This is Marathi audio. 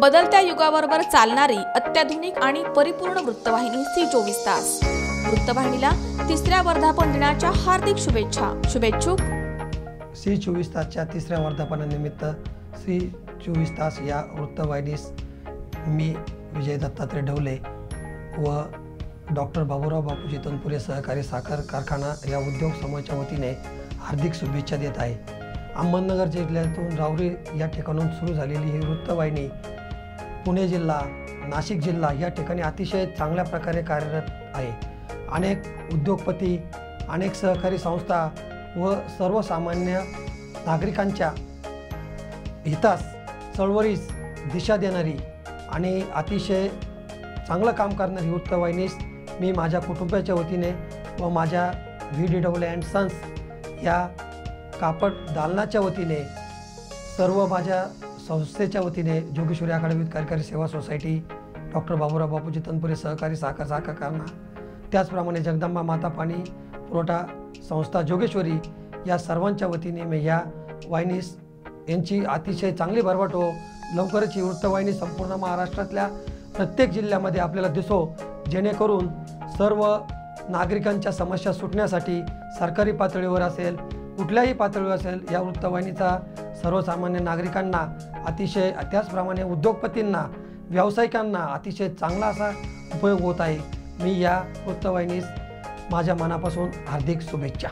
बदलत्या युगाबरोबर चालणारी अत्याधुनिक आणि परिपूर्ण वृत्तवाहिनी सी चोवीस तास. वृत्तवाहिनीला तिसऱ्या वर्धापन दिनाच्या हार्दिक शुभेच्छा. शुभेच्छुक. सी चोवीस तासच्या तिसऱ्या वर्धापनानिमित्त सी चोवीस तास या वृत्तवाहिनीस मी विजय दत्तात्रय ढवले व डॉक्टर बाबूराव बापूजी तनपुरे सहकारी साखर कारखाना या उद्योग समूहाच्या वतीने हार्दिक शुभेच्छा देत आहे. अहमदनगर जिल्ह्यातून रावरी या ठिकाणून सुरू झालेली ही वृत्तवाहिनी पुणे जिल्हा नाशिक जिल्हा या ठिकाणी अतिशय चांगल्या प्रकारे कार्यरत आहे. अनेक उद्योगपती अनेक सहकारी संस्था व सर्वसामान्य नागरिकांच्या हितास चळवळीस दिशा देणारी आणि अतिशय चांगलं काम करणारी वृत्तवाहिनीस मी माझ्या कुटुंबाच्या वतीने व माझ्या V D W and sons या कापड दालनाच्या वतीने सर्व माझ्या संस्थेच्या वतीने जोगेश्वरी अकादमीत कार्यकारी सेवा सोसायटी डॉक्टर बाबूराव बापूजी तनपुरे सहकारी साखर साखर कारखाना त्याचप्रमाणे जगदंबा माता पाणी पुरवठा संस्था जोगेश्वरी या सर्वांच्या वतीने मी या वाहिनीस यांची अतिशय चांगली भरभट हो लवकरच ही वृत्तवाहिनी संपूर्ण महाराष्ट्रातल्या प्रत्येक जिल्ह्यामध्ये आपल्याला दिसो जेणेकरून सर्व नागरिकांच्या समस्या सुटण्यासाठी सरकारी पातळीवर असेल कुठल्याही पातळीवर असेल या वृत्तवाहिनीचा सर्वसामान्य नागरिकांना अतिशय त्याचप्रमाणे उद्योगपतींना व्यावसायिकांना अतिशय चांगला असा उपयोग होत आहे. मी या वृत्तवाहिनीस माझ्या मनापासून हार्दिक शुभेच्छा.